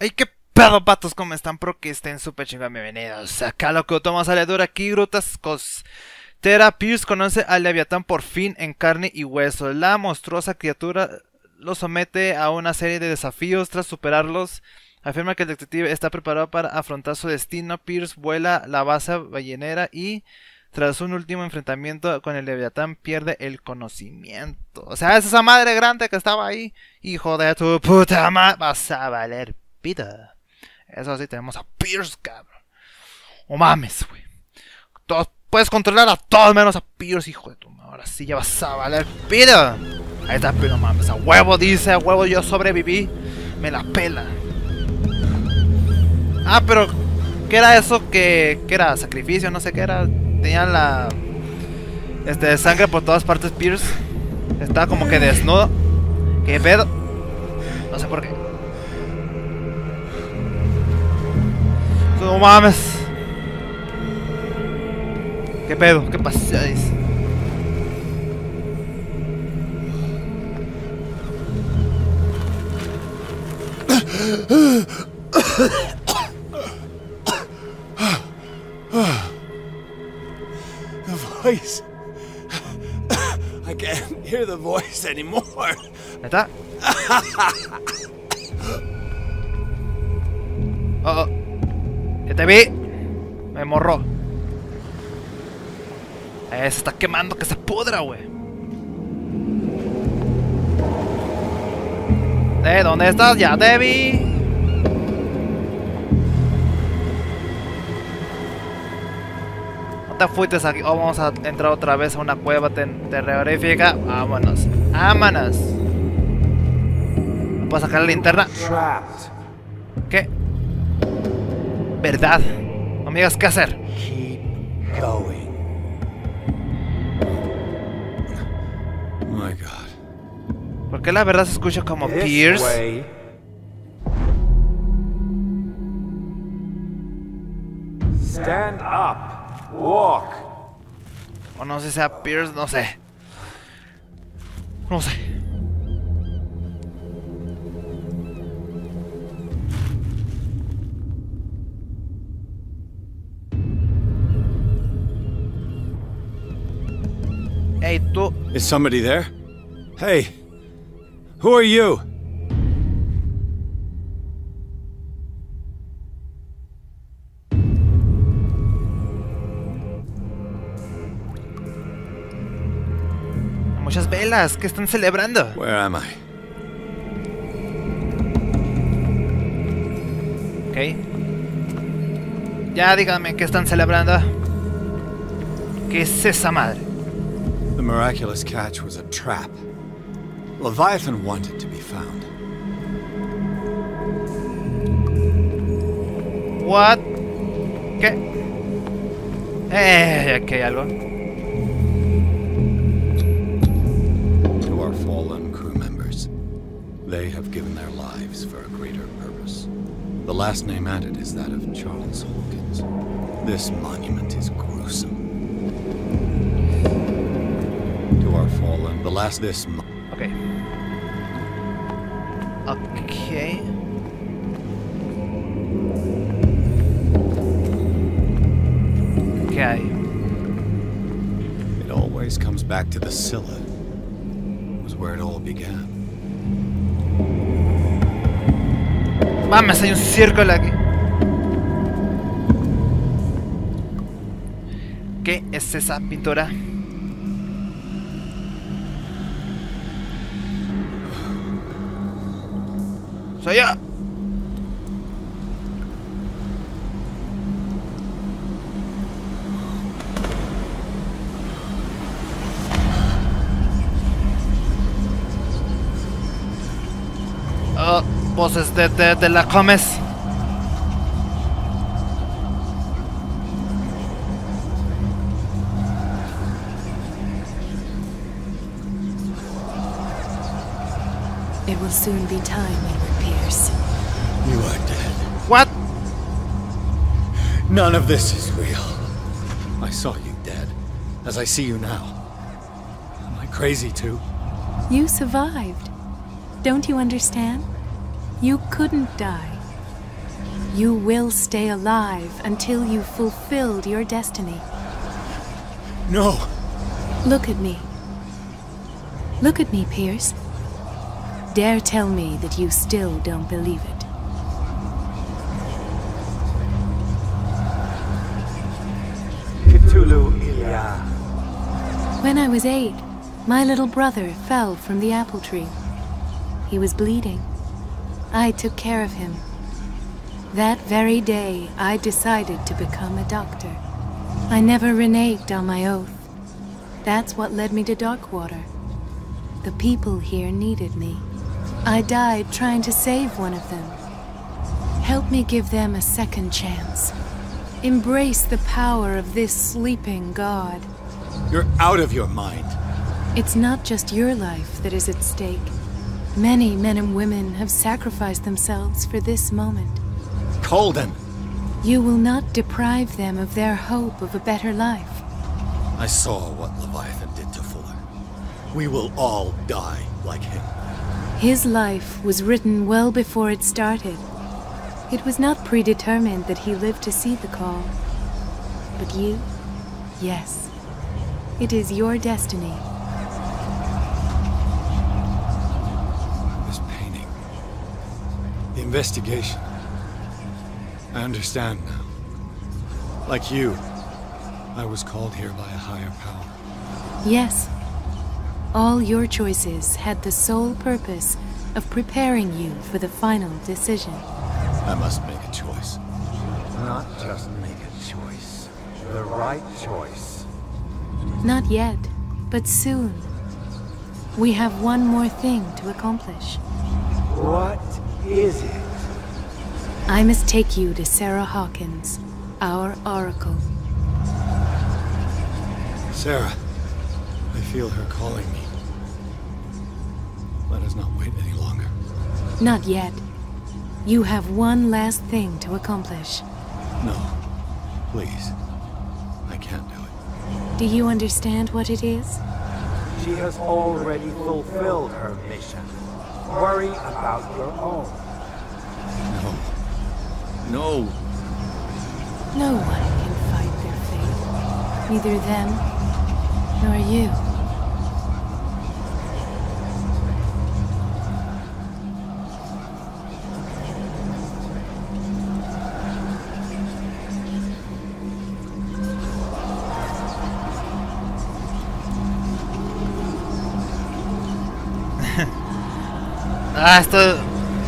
¡Ay, qué pedo, patos! ¿Cómo están? Pro que estén súper chingón. Bienvenidos. Acá lo que toma saledura aquí, Grutas Costera Pierce conoce al Leviatán por fin en carne y hueso. La monstruosa criatura lo somete a una serie de desafíos. Tras superarlos, afirma que el detective está preparado para afrontar su destino. Pierce vuela la base ballenera y tras un último enfrentamiento con el Leviatán pierde el conocimiento. O sea, es esa madre grande que estaba ahí. Hijo de tu puta madre. Vas a valer Eso sí, tenemos a Pierce, cabrón. O mames, güey. puedes controlar a todos menos a Pierce, hijo de tu madre. Ahora sí ya vas a valer pita. Ahí está, pero mames. A huevo dice, a huevo yo sobreviví. Me la pela. Ah, pero... ¿Qué era eso? que ¿Qué era? ¿Sacrificio? No sé qué era tenía la este sangre por todas partes Pierce. Estaba como que desnudo. ¿Qué pedo? No sé por qué. No mames. ¿Qué pedo? ¿Qué pasa? voice. I can't hear the voice anymore. ¿Neta? oh, oh. Ya te vi. Me morró. Eh, se está quemando, que se pudra, güey. ¿De dónde estás? Ya te vi. te fuiste aquí. Oh, vamos a entrar otra vez a una cueva terrorífica. Vámonos. Vámonos. ¿Puedo sacar la linterna? ¿Verdad? Amigas, ¿qué hacer? My God. ¿Por qué la verdad se escucha como Pierce? Stand up. Walk. O no sé si sea Pierce, no sé. No sé. Is somebody there? Hey, who are you? muchas velas. ¿Qué están celebrando? Where am I? Ok. Ya díganme qué están celebrando. ¿Qué es esa madre? The miraculous catch was a trap. Leviathan wanted to be found. What? ¿Qué? Eh, aquí hay algo. To our fallen crew members, they have given their lives for a greater purpose. The last name added is that of Charles Hawkins. This monument is gruesome. Fallen, the last this. Okay. Okay. Okay. It always comes back to the Scylla. It was where it all began. Mames, hay un círculo aquí. ¿Qué es esa pintura? Soy yo. voces de, de, de la comes. It will soon be time, Edward Pierce. You are dead. What? None of this is real. I saw you dead, as I see you now. Am I crazy too? You survived. Don't you understand? You couldn't die. You will stay alive until you've fulfilled your destiny. No! Look at me. Look at me, Pierce. Dare tell me that you still don't believe it. Cthulhu Ilya. When I was eight, my little brother fell from the apple tree. He was bleeding. I took care of him. That very day, I decided to become a doctor. I never reneged on my oath. That's what led me to Darkwater. The people here needed me. I died trying to save one of them. Help me give them a second chance. Embrace the power of this sleeping god. You're out of your mind. It's not just your life that is at stake. Many men and women have sacrificed themselves for this moment. Call them. You will not deprive them of their hope of a better life. I saw what Leviathan did to Fuller. We will all die like him. His life was written well before it started. It was not predetermined that he lived to see the call. But you? Yes. It is your destiny. This painting. The investigation. I understand now. Like you, I was called here by a higher power. Yes. All your choices had the sole purpose of preparing you for the final decision. I must make a choice. Not just make a choice. The right choice. Not yet, but soon. We have one more thing to accomplish. What is it? I must take you to Sarah Hawkins, our oracle. Sarah, I feel her calling me. Let us not wait any longer. Not yet. You have one last thing to accomplish. No, please. I can't do it. Do you understand what it is? She has already fulfilled her mission. Worry about your own. No. No. No one can fight their fate. Neither them, nor you. Ah, esto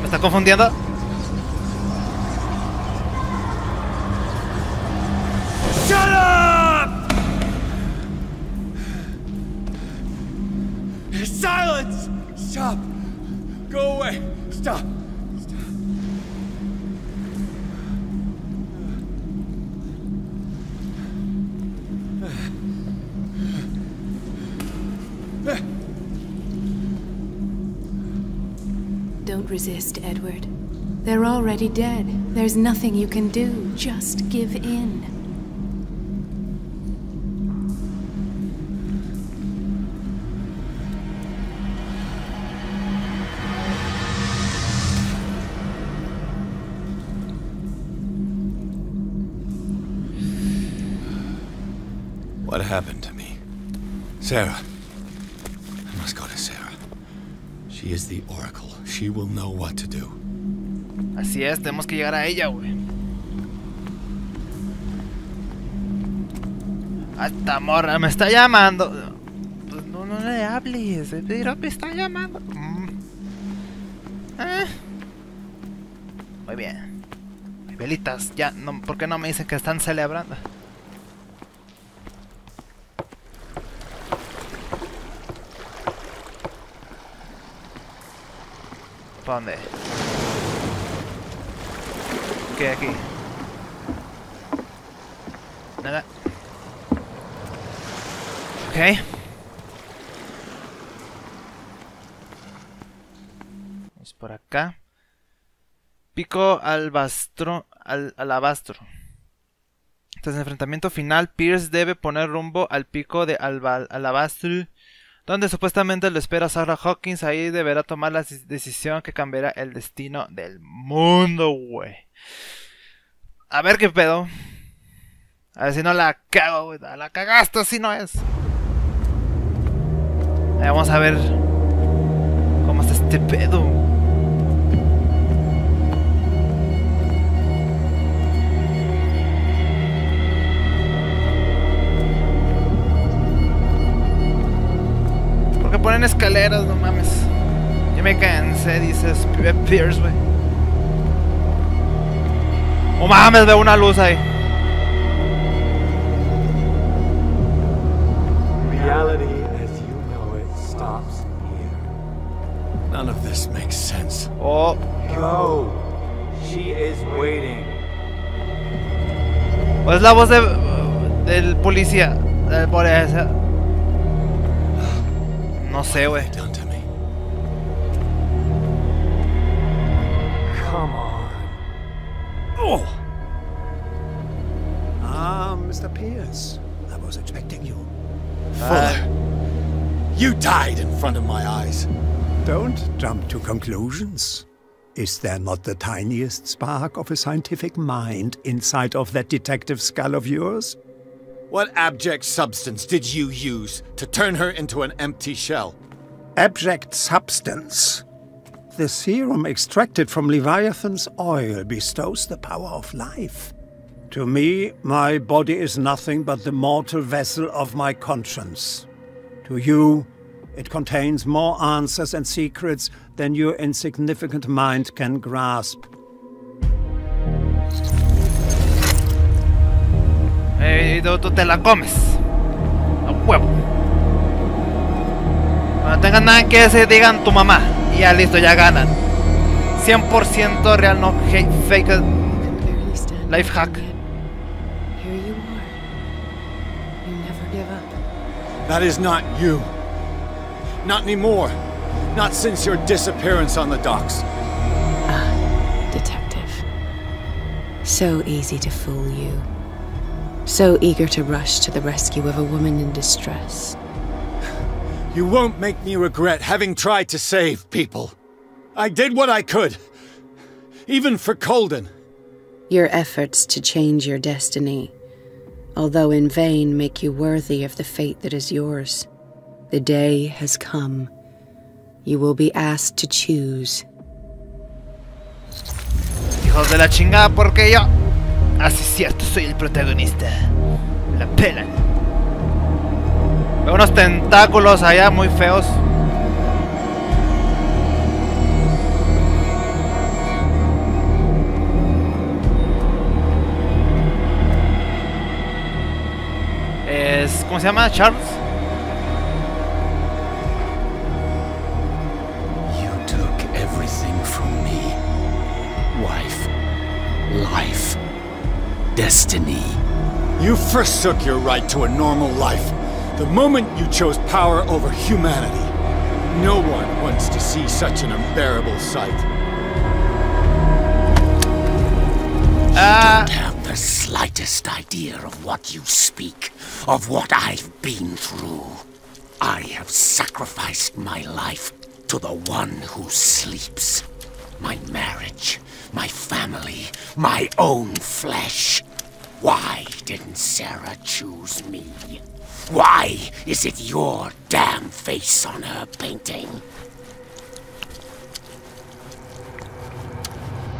me está confundiendo. Shut up! Silence! Stop! Go away! Stop! Resist, Edward. They're already dead. There's nothing you can do. Just give in. What happened to me? Sarah. I must go to Sarah. She is the Oracle. She will know what to do. Así es, tenemos que llegar a ella, güey. Esta morra me está llamando. Pues no, no le hables. Pero me está llamando. Mm. Eh. Muy bien. Velitas, ya, ¿por qué no me dicen que están celebrando? ¿Para dónde? ¿Qué aquí? Nada. Ok. Vamos por acá. Pico albastro, al, alabastro. Tras el enfrentamiento final, Pierce debe poner rumbo al pico de alba, alabastro, donde supuestamente lo espera Sarah Hawkins. Ahí deberá tomar la decisión que cambiará el destino del mundo, güey. A ver qué pedo. A ver si no la cago, güey. La cagaste, si no es. Ahí vamos a ver cómo está este pedo. ¿Por qué ponen escaleras? No mames. Ya me cansé, dices Pierce, güey. Oh mames, veo una luz ahí. Reality as you know it stops here. None of this makes sense. Oh, Go. She is waiting. o es la voz de, del policía. Del policía. No sé, güey. Done to me. Come on. Oh! Ah, Mr. Pierce. I was expecting you. Fuller. You died in front of my eyes. Don't jump to conclusions. Is there not the tiniest spark of a scientific mind inside of that detective skull of yours? What abject substance did you use to turn her into an empty shell? Abject substance. The serum extracted from Leviathan's oil bestows the power of life. To me, my body is nothing but the mortal vessel of my conscience. To you, it contains more answers and secrets than your insignificant mind can grasp. Eh, tú, tú te la comes. A huevo. Cuando tengan nada que decir, digan tu mamá. Y ya listo, ya ganan. 100% real, no hate, fake. Barely standing Life hack. yet. Here you are. You never give up. That is not you. Not anymore. Not since your disappearance on the docks. Detective. So easy to fool you. So eager to rush to the rescue of a woman in distress. You won't make me regret having tried to save people. I did what I could. Even for Colden. Your efforts to change your destiny, although in vain, make you worthy of the fate that is yours. The day has come. You will be asked to choose. Hijos de la chingada, porque yo. Así es cierto, soy el protagonista. La pelan. Veo unos tentáculos allá muy feos. Es. ¿Cómo se llama? Charles. Life, destiny. You forsook your right to a normal life. The moment you chose power over humanity. No one wants to see such an unbearable sight. Ah. Don't have the slightest idea of what you speak, of what I've been through. I have sacrificed my life to the one who sleeps. My marriage, my family, my own flesh. Why didn't Sarah choose me? Why is it your damn face on her painting?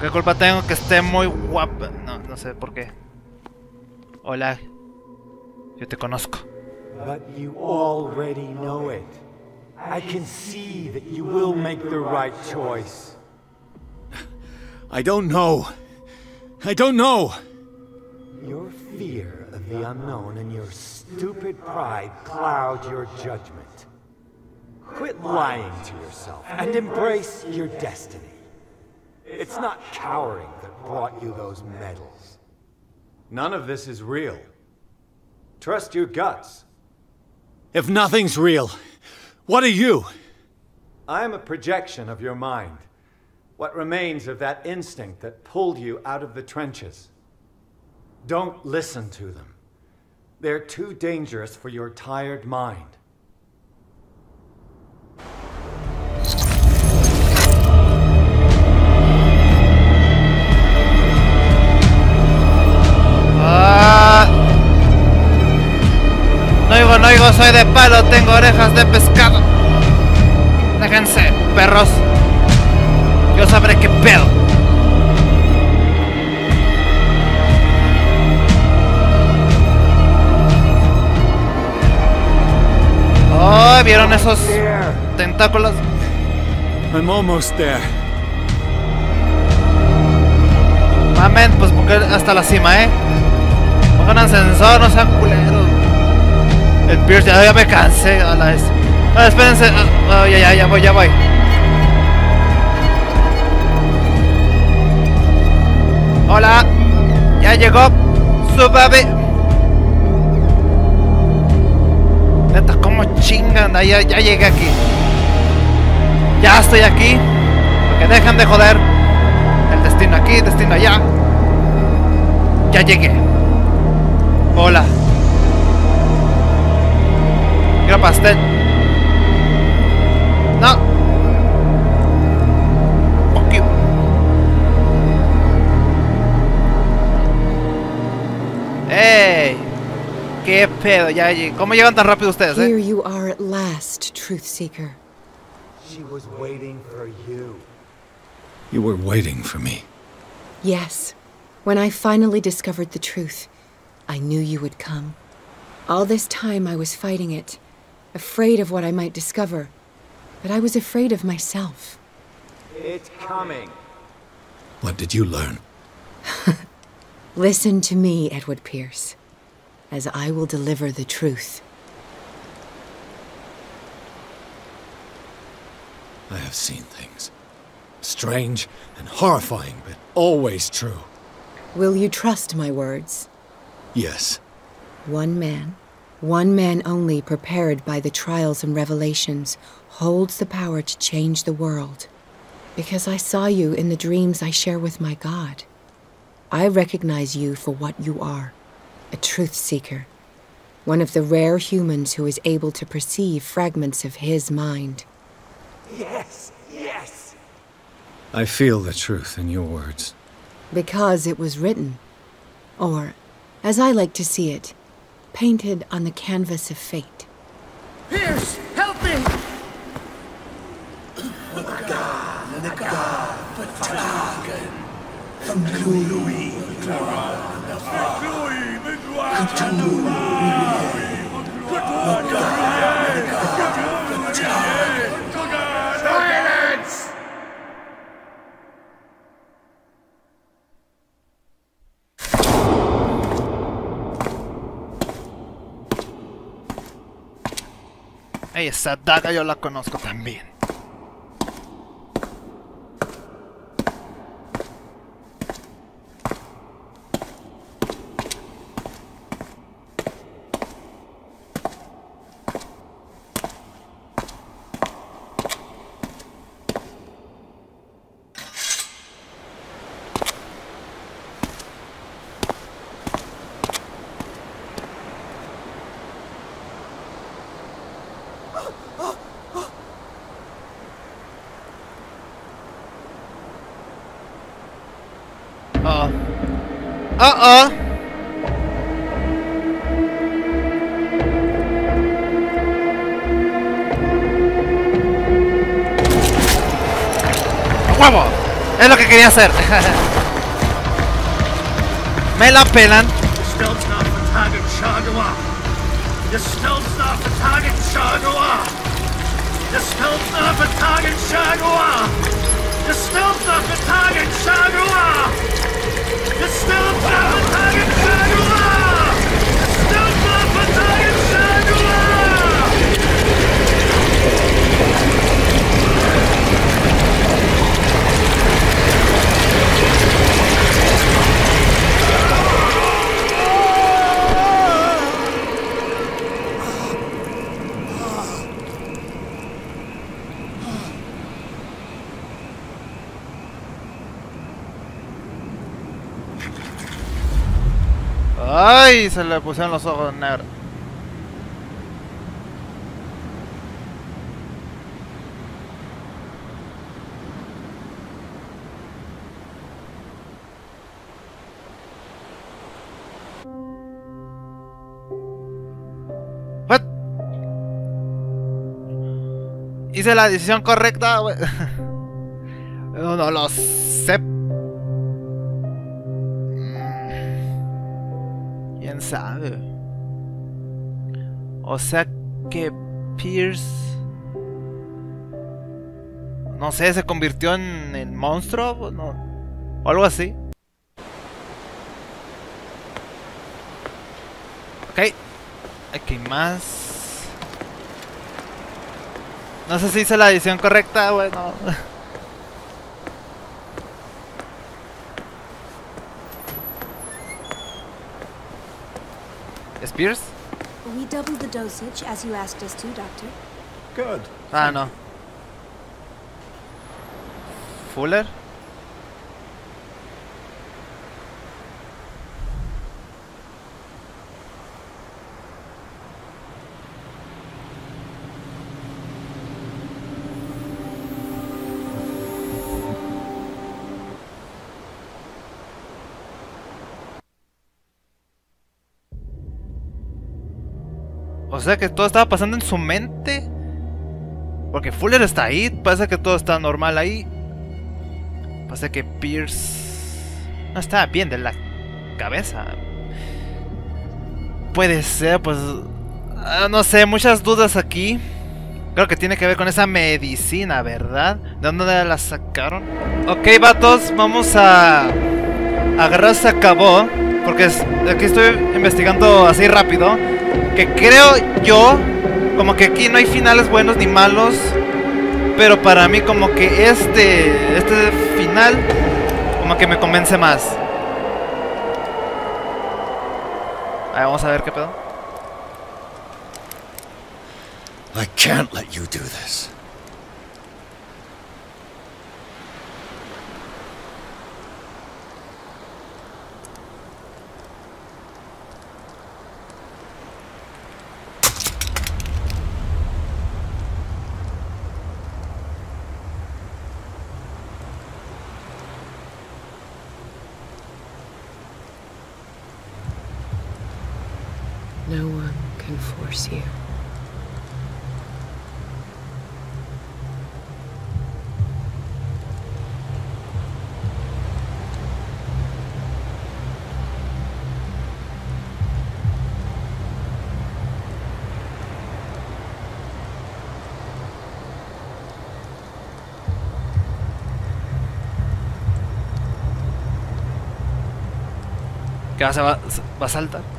¿Qué culpa tengo que esté muy guapa? No, no sé por qué. Hola. Yo te conozco. But you already know it. I can see that you will make the right choice. I don't know. I don't know. Your fear of the unknown and your stupid pride cloud your judgment. Quit lying to yourself and embrace your destiny. It's not cowering that brought you those medals. None of this is real. Trust your guts. If nothing's real, what are you? I am a projection of your mind. What remains of that instinct that pulled you out of the trenches. Don't listen to them. They're too dangerous for your tired mind. Ah. No oigo, no oigo, soy de palo, tengo orejas de pescado. Déjense, perros. Yo sabré qué pedo. Oh, ¿vieron esos tentáculos? I'm almost there. Mamen, pues porque hasta la cima, ¿eh? Pongan ascensor, no sean culeros. El Pierce, ya, ya me cansé. A la vez. Ah, espérense. Ah, ah, ya, ya, ya voy, ya voy. Hola. Ya llegó. Súbame. Neta, cómo chingan. Ya, ya llegué aquí. Ya estoy aquí. Que dejen de joder. El destino aquí, destino allá. Ya llegué. Hola. Quiero pastel. No. Pedo? Ya ¿Cómo llegan tan rápido ustedes, Here eh? you are at last, Truth Seeker. She was waiting for you. You were waiting for me. Yes. When I finally discovered the truth, I knew you would come. All this time I was fighting it, afraid of what I might discover. But I was afraid of myself. It's coming. What did you learn? Listen to me, Edward Pierce, as I will deliver the truth. I have seen things. Strange and horrifying, but always true. Will you trust my words? Yes. One man, one man only prepared by the trials and revelations, holds the power to change the world. Because I saw you in the dreams I share with my God. I recognize you for what you are a truth seeker. One of the rare humans who is able to perceive fragments of his mind. Yes, yes. I feel the truth in your words. Because it was written. Or, as I like to see it, painted on the canvas of fate. Pierce, help me! Silence! E sta data io la conosco también. Uh oh. ¡Huevo! Es lo que quería hacer. Me la pelan. Stealth's not for target Ay, se le pusieron los ojos negros. Hice la decisión correcta. No, no lo sé. Sabe? O sea que Pierce... No sé, se convirtió en el monstruo no, o algo así. Ok. Aquí más. No sé si hice la edición correcta, bueno. Spears? We doubled the dosage as you asked us to, Doctor. Good. Ah, no. Fuller? O sea que todo estaba pasando en su mente. Porque Fuller está ahí. Parece que todo está normal ahí. Pasa que Pierce no está bien de la cabeza. Puede ser, pues... ah, no sé, muchas dudas aquí. Creo que tiene que ver con esa medicina, ¿verdad? ¿De dónde la sacaron? Ok, vatos, vamos a... Agarrar se acabó. Porque aquí estoy investigando así rápido. Que creo yo... Como que aquí no hay finales buenos ni malos. Pero para mí como que este este final como que me convence más. A ver, vamos a ver qué pedo. I can't let you do this. pursue. ¿Que vas a, a saltar?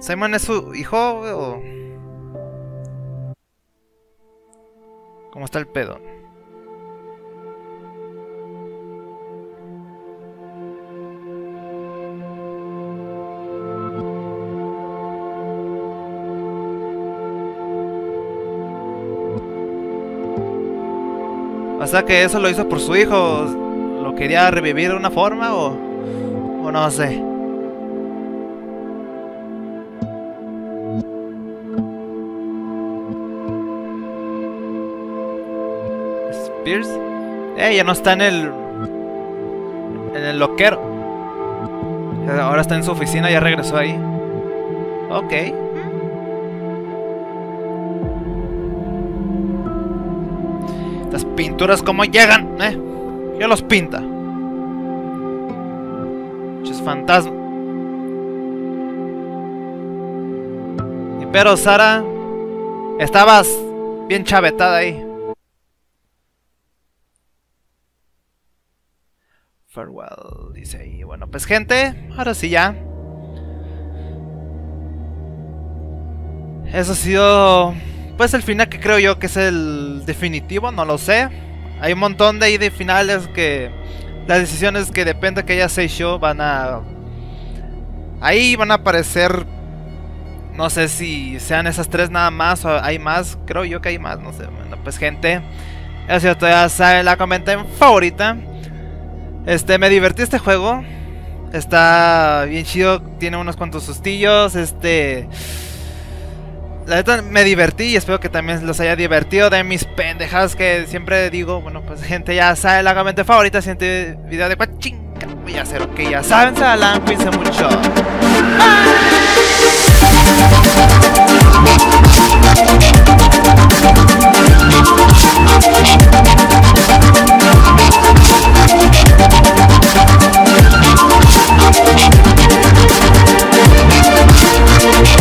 ¿Simon es su hijo o...? ¿Cómo está el pedo? O sea que eso lo hizo por su hijo. ¿Lo quería revivir de una forma o.? O no sé. Spears. Eh, ya no está en el. En el loquero. Ahora está en su oficina, ya regresó ahí. Ok. Estas pinturas, ¿cómo llegan? ¿Eh? ¿Quién los pinta? Muchos fantasmas. Pero Sara, estabas bien chavetada ahí. Farewell, dice ahí. Bueno, pues gente, ahora sí ya. Eso ha sido, pues el final que creo yo que es el definitivo, no lo sé. Hay un montón de ahí de finales que las decisiones que depende que haya show van a ahí van a aparecer no sé si sean esas tres nada más o hay más, creo yo que hay más, no sé. Bueno, pues gente, eso ya saben, la comenten favorita. Este, me divertí este juego. Está bien chido, tiene unos cuantos sustillos, este la neta me divertí y espero que también los haya divertido de mis pendejadas que siempre digo. Bueno, pues gente ya sabe la comenta favorita, siguiente video de cuál chinga voy a hacer, ok, ya saben, se la cuídense mucho. Bye. Música